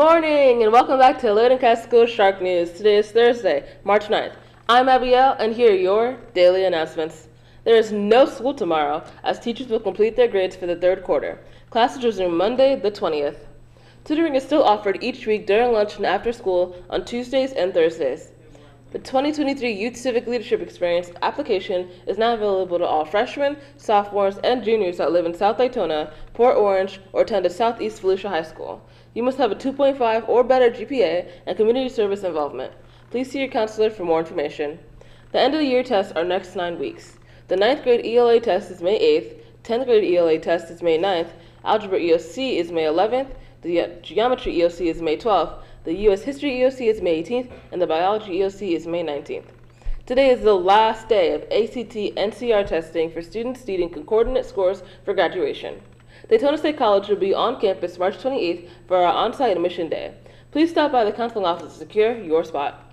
morning and welcome back to Layton School Shark News. Today is Thursday, March 9th. I'm Abiel and here are your daily announcements. There is no school tomorrow as teachers will complete their grades for the third quarter. Classes resume Monday, the 20th. Tutoring is still offered each week during lunch and after school on Tuesdays and Thursdays. The 2023 Youth Civic Leadership Experience application is now available to all freshmen, sophomores, and juniors that live in South Daytona, Port Orange, or attend a Southeast Volusia High School. You must have a 2.5 or better GPA and community service involvement. Please see your counselor for more information. The end of the year tests are next nine weeks. The ninth grade ELA test is May 8th, 10th grade ELA test is May 9th, Algebra EOC is May 11th, the Geometry EOC is May 12th, the U.S. History EOC is May 18th, and the Biology EOC is May 19th. Today is the last day of ACT NCR testing for students needing concordant scores for graduation. Daytona State College will be on campus March 28th for our on-site admission day. Please stop by the counseling office to secure your spot.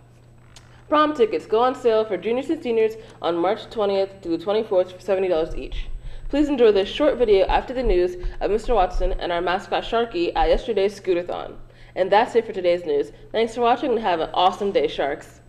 Prom tickets go on sale for juniors and seniors on March 20th through the 24th for $70 each. Please enjoy this short video after the news of Mr. Watson and our mascot Sharky at yesterday's Scootathon. And that's it for today's news. Thanks for watching and have an awesome day, Sharks.